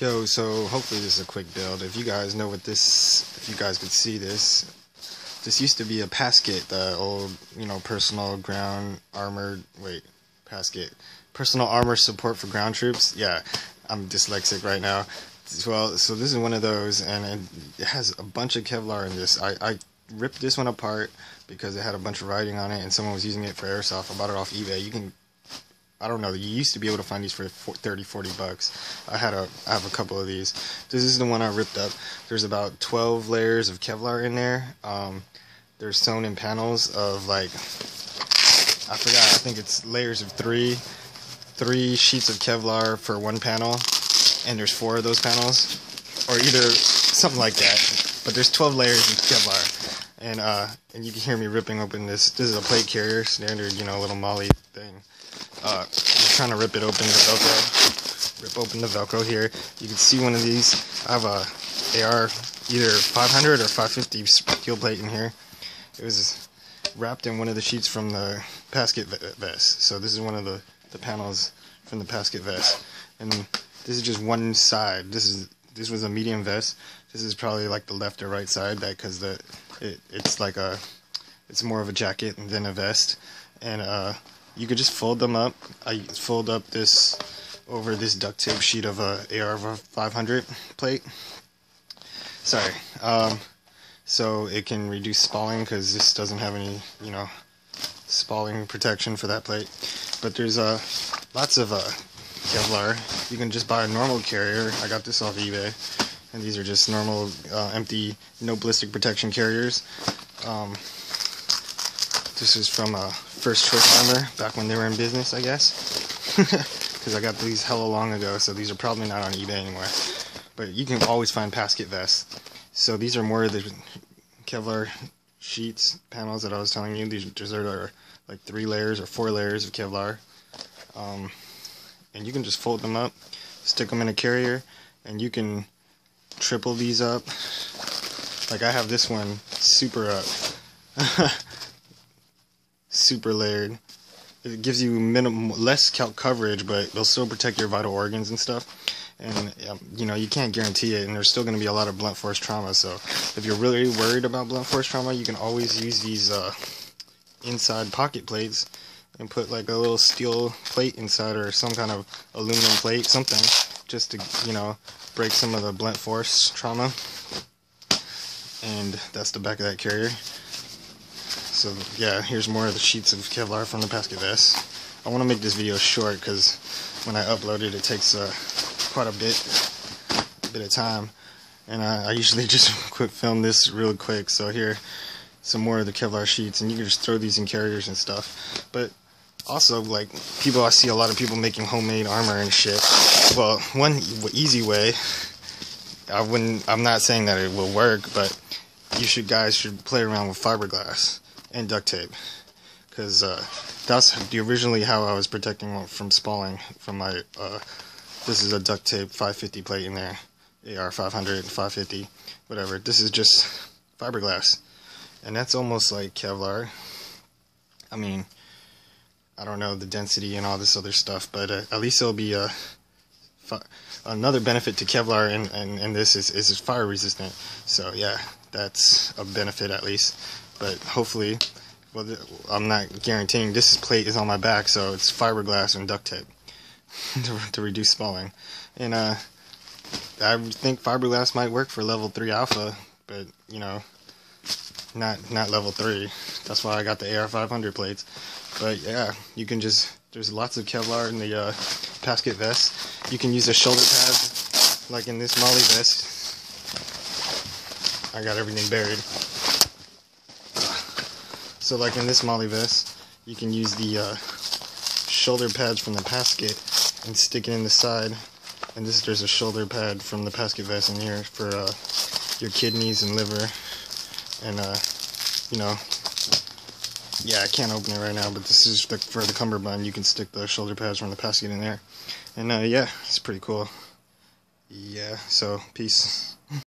Yo, so hopefully this is a quick build. If you guys know what this, if you guys could see this, this used to be a PASGT, the old, you know, personal ground armored, wait, PASGT, personal armor support for ground troops. Yeah, I'm dyslexic right now. Well, so this is one of those, and it has a bunch of Kevlar in this. I, I ripped this one apart because it had a bunch of writing on it, and someone was using it for airsoft. I bought it off eBay. You can I don't know. You used to be able to find these for 30, 40 bucks. I had a, I have a couple of these. This is the one I ripped up. There's about 12 layers of Kevlar in there. Um, they're sewn in panels of like, I forgot. I think it's layers of three, three sheets of Kevlar for one panel, and there's four of those panels, or either something like that. But there's 12 layers of Kevlar, and uh, and you can hear me ripping open this. This is a plate carrier, standard, you know, little thing. Uh, I'm trying to rip it open, the Velcro. Rip open the Velcro here. You can see one of these. I have a AR either 500 or 550 steel plate in here. It was wrapped in one of the sheets from the PASGT vest. So this is one of the, the panels from the PASGT vest. And this is just one side. This is this was a medium vest. This is probably like the left or right side that because the it, it's like a it's more of a jacket than a vest. And uh you could just fold them up. I fold up this over this duct tape sheet of a AR 500 plate. Sorry. Um, so it can reduce spalling because this doesn't have any, you know, spalling protection for that plate. But there's uh, lots of uh, Kevlar. You can just buy a normal carrier. I got this off eBay. And these are just normal, uh, empty, no ballistic protection carriers. Um, this is from a First Choice Armor, back when they were in business, I guess. Because I got these hella long ago, so these are probably not on eBay anymore. But you can always find PASGT vests. So these are more of the Kevlar sheets, panels that I was telling you. These are like three layers or four layers of Kevlar. Um, and you can just fold them up, stick them in a carrier, and you can triple these up. Like I have this one super up. super layered. It gives you minimum less coverage, but they'll still protect your vital organs and stuff. And um, you know you can't guarantee it, and there's still going to be a lot of blunt force trauma. So if you're really worried about blunt force trauma, you can always use these uh, inside pocket plates and put like a little steel plate inside or some kind of aluminum plate, something, just to you know break some of the blunt force trauma. And that's the back of that carrier. So yeah, here's more of the sheets of Kevlar from the PASGT vest. I want to make this video short because when I upload it, it takes uh, quite a bit, a bit of time. And I, I usually just quick film this real quick. So here, some more of the Kevlar sheets, and you can just throw these in carriers and stuff. But also, like people, I see a lot of people making homemade armor and shit. Well, one easy way. I wouldn't. I'm not saying that it will work, but you should guys should play around with fiberglass and duct tape. Because uh, that's originally how I was protecting from spalling from my uh, this is a duct tape 550 plate in there. AR 500 550 whatever. This is just fiberglass. And that's almost like Kevlar. I mean I don't know the density and all this other stuff but uh, at least it'll be a another benefit to Kevlar and, and, and this is, is fire resistant. So yeah that's a benefit at least but hopefully, well, I'm not guaranteeing this plate is on my back, so it's fiberglass and duct tape to, to reduce spalling. And uh, I think fiberglass might work for level three alpha, but you know, not not level three. That's why I got the AR500 plates. But yeah, you can just there's lots of Kevlar in the uh, PASGT vest. You can use a shoulder pad like in this MOLLE vest. I got everything buried. So like in this MOLLE vest, you can use the uh, shoulder pads from the PASGT and stick it in the side. And this there's a shoulder pad from the PASGT vest in here for uh, your kidneys and liver. And uh, you know, yeah, I can't open it right now, but this is the, for the cummerbund. You can stick the shoulder pads from the PASGT in there. And uh, yeah, it's pretty cool. Yeah, so peace.